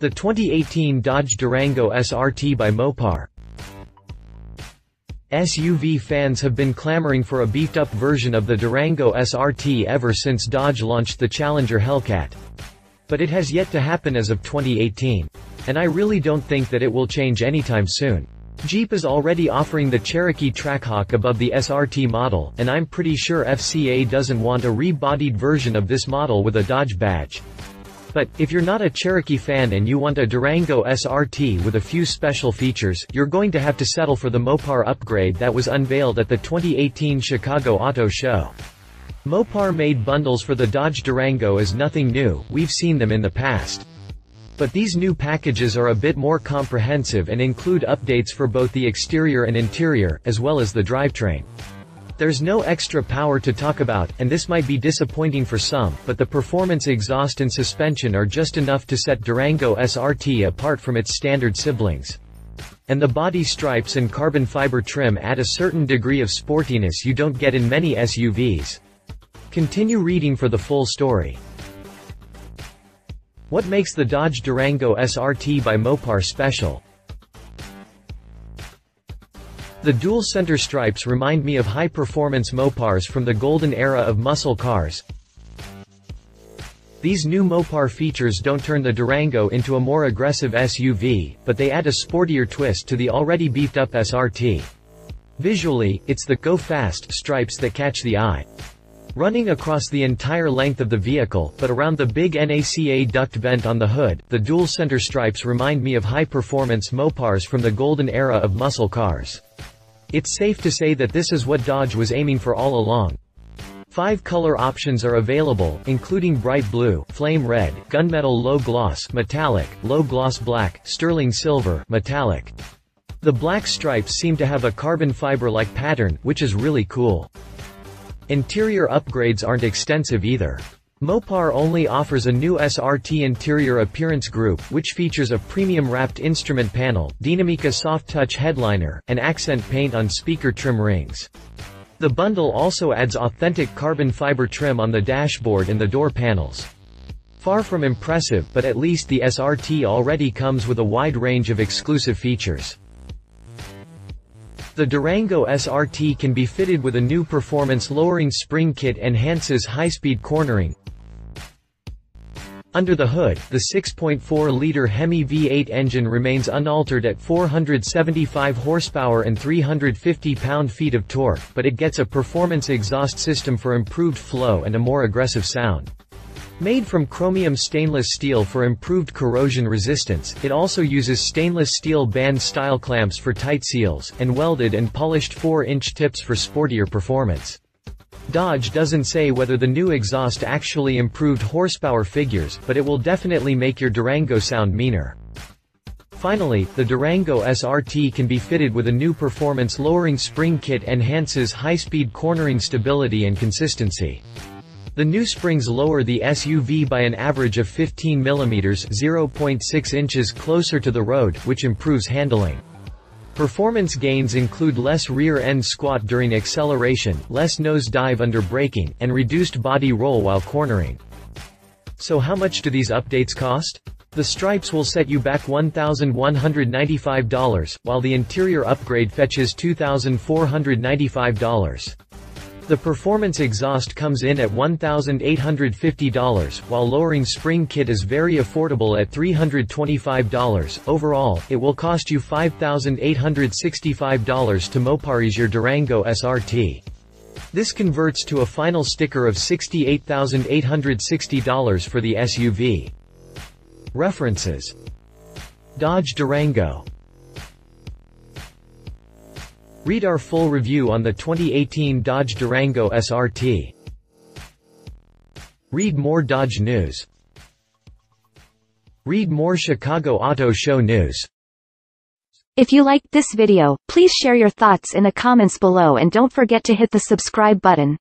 The 2018 Dodge Durango SRT by Mopar. SUV fans have been clamoring for a beefed-up version of the Durango SRT ever since Dodge launched the Challenger Hellcat. But it has yet to happen as of 2018. And I really don't think that it will change anytime soon. Jeep is already offering the Cherokee Trackhawk above the SRT model, and I'm pretty sure FCA doesn't want a rebodied version of this model with a Dodge badge. But, if you're not a Cherokee fan and you want a Durango SRT with a few special features, you're going to have to settle for the Mopar upgrade that was unveiled at the 2018 Chicago Auto Show. Mopar made bundles for the Dodge Durango is nothing new, we've seen them in the past. But these new packages are a bit more comprehensive and include updates for both the exterior and interior, as well as the drivetrain. There's no extra power to talk about, and this might be disappointing for some, but the performance exhaust and suspension are just enough to set Durango SRT apart from its standard siblings. And the body stripes and carbon fiber trim add a certain degree of sportiness you don't get in many SUVs. Continue reading for the full story. What makes the Dodge Durango SRT by Mopar special? The dual center stripes remind me of high-performance Mopars from the golden era of muscle cars. These new Mopar features don't turn the Durango into a more aggressive SUV, but they add a sportier twist to the already beefed-up SRT. Visually, it's the go fast stripes that catch the eye. Running across the entire length of the vehicle, but around the big NACA duct vent on the hood, the dual center stripes remind me of high-performance Mopars from the golden era of muscle cars. It's safe to say that this is what Dodge was aiming for all along. Five color options are available, including bright blue, flame red, gunmetal low gloss, metallic, low gloss black, sterling silver, metallic. The black stripes seem to have a carbon fiber-like pattern, which is really cool. Interior upgrades aren't extensive either. Mopar only offers a new SRT interior appearance group, which features a premium wrapped instrument panel, Dinamica soft touch headliner, and accent paint on speaker trim rings. The bundle also adds authentic carbon fiber trim on the dashboard and the door panels. Far from impressive, but at least the SRT already comes with a wide range of exclusive features. The Durango SRT can be fitted with a new performance-lowering spring kit enhances high-speed cornering, under the hood, the 6.4-liter Hemi V8 engine remains unaltered at 475 horsepower and 350 pound-feet of torque, but it gets a performance exhaust system for improved flow and a more aggressive sound. Made from chromium stainless steel for improved corrosion resistance, it also uses stainless steel band-style clamps for tight seals, and welded and polished 4-inch tips for sportier performance. Dodge doesn't say whether the new exhaust actually improved horsepower figures, but it will definitely make your Durango sound meaner. Finally, the Durango SRT can be fitted with a new performance-lowering spring kit enhances high-speed cornering stability and consistency. The new springs lower the SUV by an average of 15 mm 0.6 inches closer to the road, which improves handling. Performance gains include less rear-end squat during acceleration, less nose dive under braking, and reduced body roll while cornering. So how much do these updates cost? The stripes will set you back $1,195, while the interior upgrade fetches $2,495. The performance exhaust comes in at $1,850, while lowering spring kit is very affordable at $325. Overall, it will cost you $5,865 to Moparize your Durango SRT. This converts to a final sticker of $68,860 for the SUV. References Dodge Durango Read our full review on the 2018 Dodge Durango SRT. Read more Dodge news. Read more Chicago Auto Show news. If you liked this video, please share your thoughts in the comments below and don't forget to hit the subscribe button.